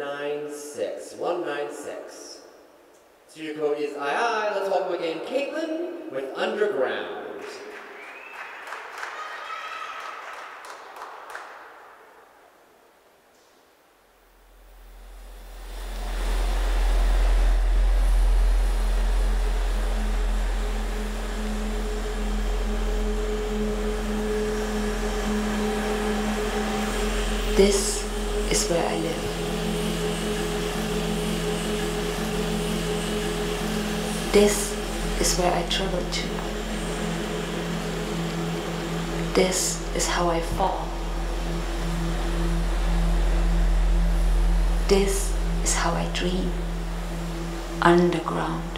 196. 196. Studio code is II. Let's welcome again Caitlin with Underground. This is where I live. This is where I travel to. This is how I fall. This is how I dream. Underground.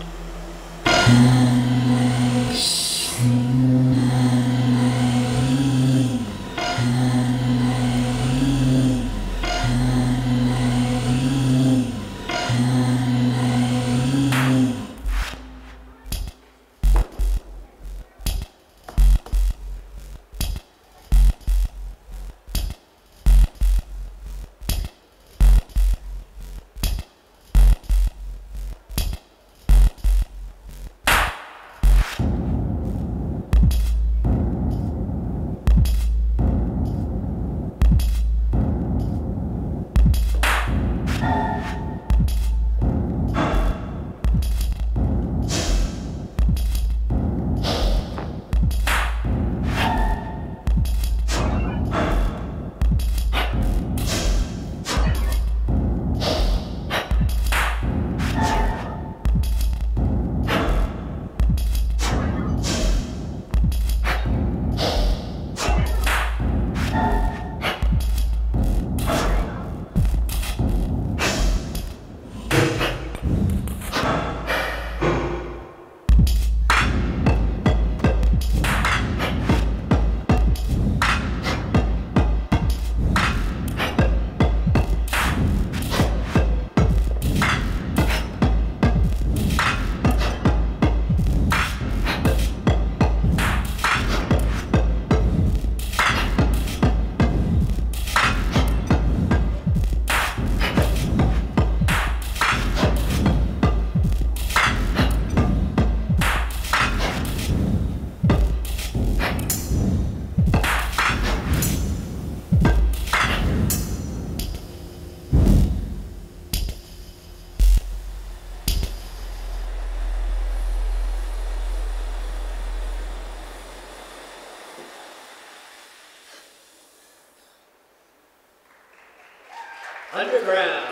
Underground.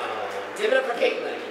Give it up for Caitlin.